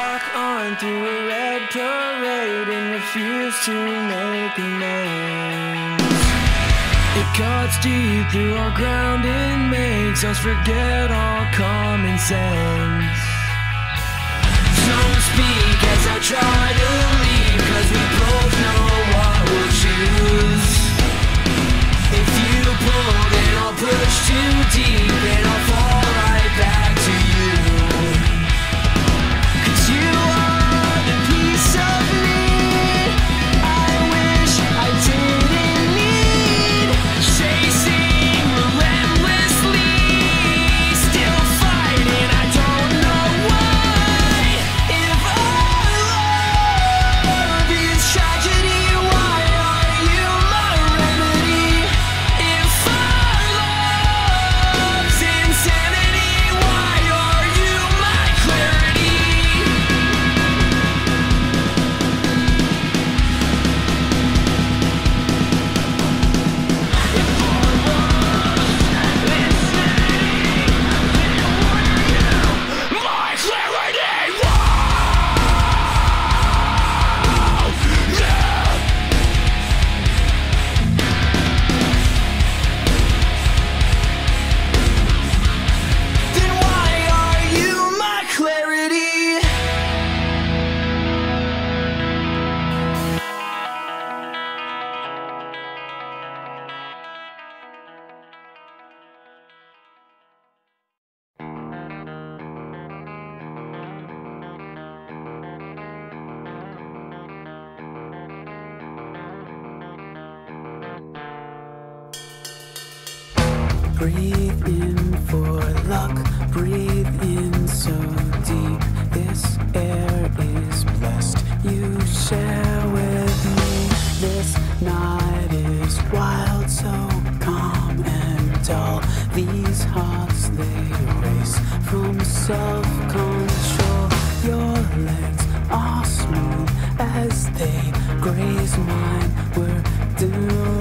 Walk on through a red parade and refuse to make amends. It cuts deep through our ground and makes us forget all common sense. Don't speak as I try to leave, cause we both know what we'll choose. If you pull, then I'll push too deep and I'll Breathe in for luck, breathe in so deep. This air is blessed. You share with me. This night is wild, so calm and dull. These hearts they race from self control. Your legs are smooth as they graze mine. We're doing,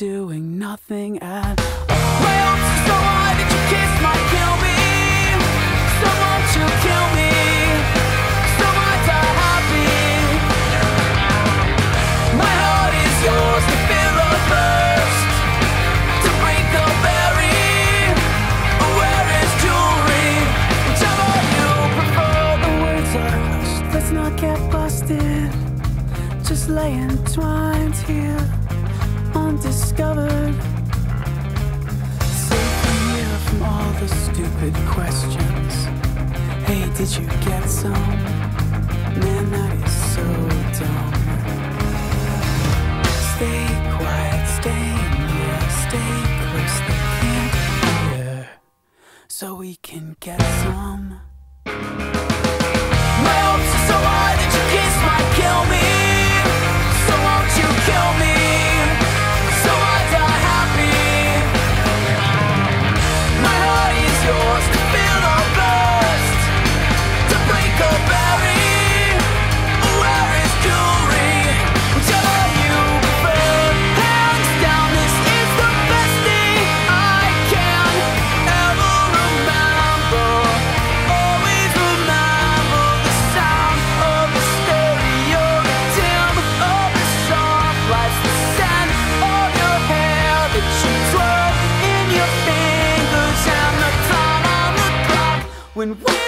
doing nothing at all. my hopes are so high that your kiss might kill me. Someone to kill me. Someone die happy. My heart is yours to fill or burst. To break or bury. Where is jewelry? Whichever you prefer. The words are hushed. Let's not get busted. Just lay entwined here, undiscovered. Safe from here from all the stupid questions. Hey, did you get some? Man, that is so dumb. Stay quiet, stay near, stay close. They can't hear, so we can get some. when